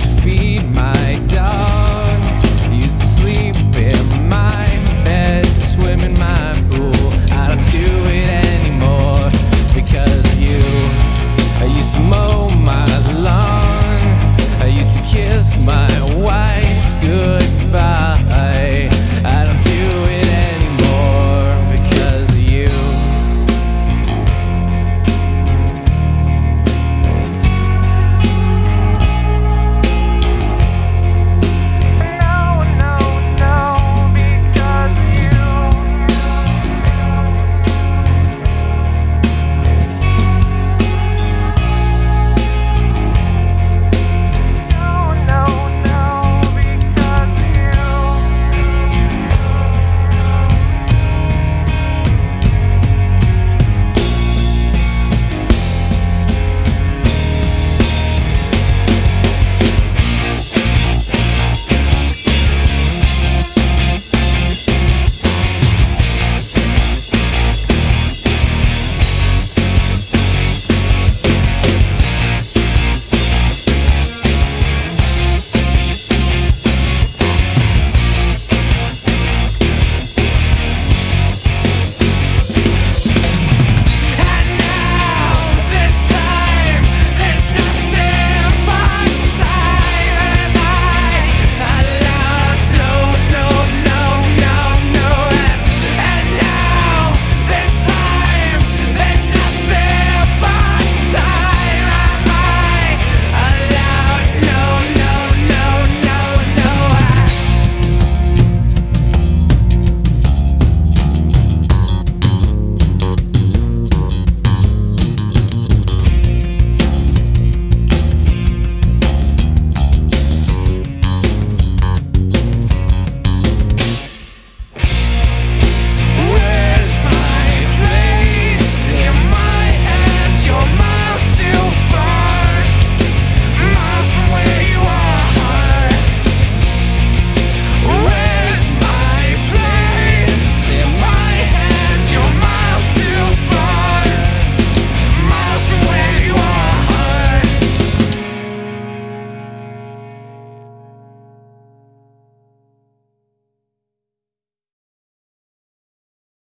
feed my